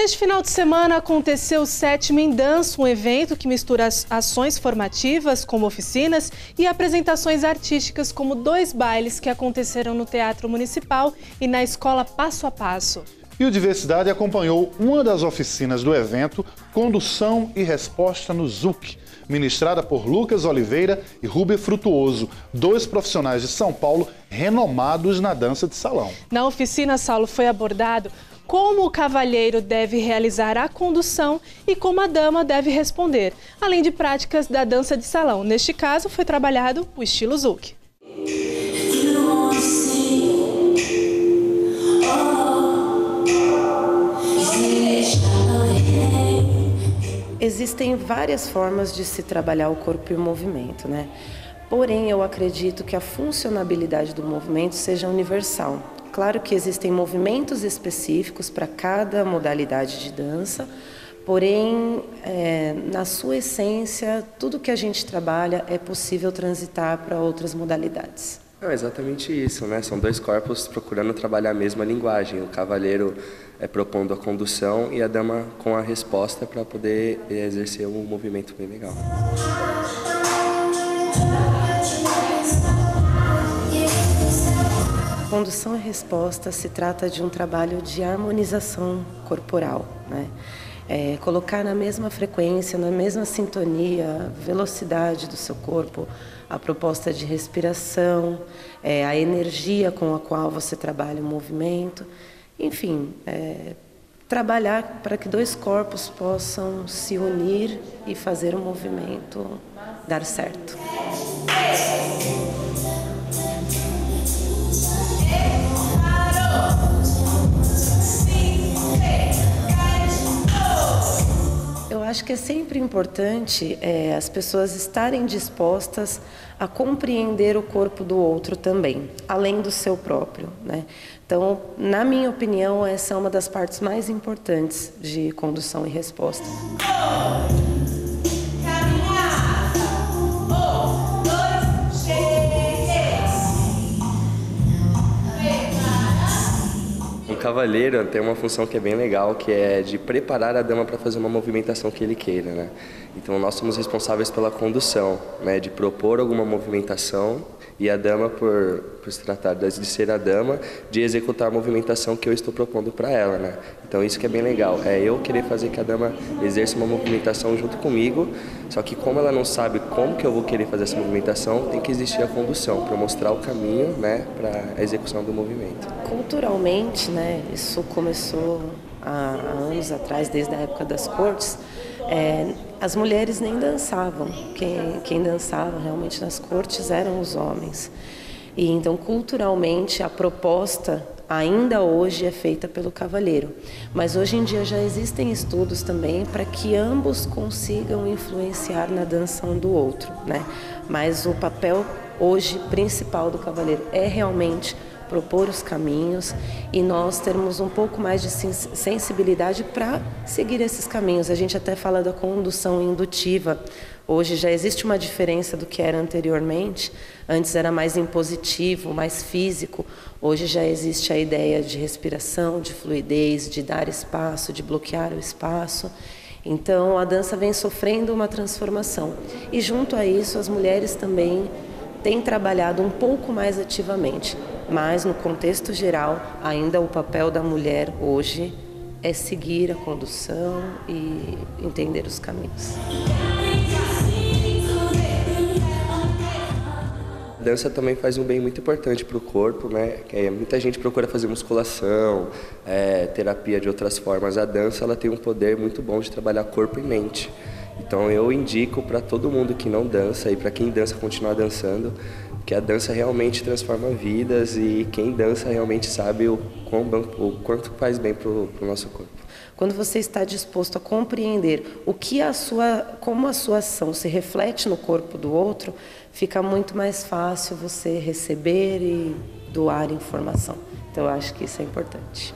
Neste final de semana aconteceu o Sétimo em Dança, um evento que mistura ações formativas, como oficinas, e apresentações artísticas, como dois bailes que aconteceram no Teatro Municipal e na Escola Passo a Passo. E o Diversidade acompanhou uma das oficinas do evento, Condução e Resposta no ZUC, ministrada por Lucas Oliveira e Ruber Frutuoso, dois profissionais de São Paulo renomados na dança de salão. Na oficina, Saulo, foi abordado como o cavalheiro deve realizar a condução e como a dama deve responder, além de práticas da dança de salão. Neste caso, foi trabalhado o estilo Zouk. Existem várias formas de se trabalhar o corpo e o movimento, né? Porém, eu acredito que a funcionabilidade do movimento seja universal. Claro que existem movimentos específicos para cada modalidade de dança, porém, é, na sua essência, tudo que a gente trabalha é possível transitar para outras modalidades. É exatamente isso, né? São dois corpos procurando trabalhar a mesma linguagem. O cavaleiro é propondo a condução e a dama com a resposta para poder exercer um movimento bem legal. Condução e resposta se trata de um trabalho de harmonização corporal, né? É, colocar na mesma frequência, na mesma sintonia, velocidade do seu corpo, a proposta de respiração, é, a energia com a qual você trabalha o movimento, enfim, é, trabalhar para que dois corpos possam se unir e fazer o movimento dar certo. Acho que é sempre importante é, as pessoas estarem dispostas a compreender o corpo do outro também, além do seu próprio. Né? Então, na minha opinião, essa é uma das partes mais importantes de condução e resposta. Cavaleiro tem uma função que é bem legal, que é de preparar a dama para fazer uma movimentação que ele queira, né? Então nós somos responsáveis pela condução, né? De propor alguma movimentação e a dama, por, por se tratar de ser a dama, de executar a movimentação que eu estou propondo para ela, né? Então isso que é bem legal, é eu querer fazer que a dama exerça uma movimentação junto comigo, só que como ela não sabe como que eu vou querer fazer essa movimentação, tem que existir a condução para mostrar o caminho, né, para a execução do movimento. Culturalmente, né, isso começou há, anos atrás, desde a época das cortes, é, as mulheres nem dançavam. Quem, quem dançava realmente nas cortes eram os homens. E então, culturalmente, a proposta ainda hoje é feita pelo cavalheiro. Mas hoje em dia já existem estudos também para que ambos consigam influenciar na dança um do outro, né? Mas o papel hoje principal do cavalheiro é realmente propor os caminhos e nós termos um pouco mais de sensibilidade para seguir esses caminhos. A gente até fala da condução indutiva. Hoje já existe uma diferença do que era anteriormente. Antes era mais impositivo, mais físico. Hoje já existe a ideia de respiração, de fluidez, de dar espaço, de bloquear o espaço. Então a dança vem sofrendo uma transformação. E junto a isso, as mulheres também têm trabalhado um pouco mais ativamente mas no contexto geral, ainda o papel da mulher hoje é seguir a condução e entender os caminhos. Dança também faz um bem muito importante para o corpo, né? É, muita gente procura fazer musculação, é, terapia de outras formas. A dança ela tem um poder muito bom de trabalhar corpo e mente. Então eu indico para todo mundo que não dança e para quem dança continuar dançando, que a dança realmente transforma vidas e quem dança realmente sabe o, quão, o quanto faz bem para o nosso corpo. Quando você está disposto a compreender o que a sua, como a sua ação se reflete no corpo do outro, fica muito mais fácil você receber e doar informação. Então eu acho que isso é importante.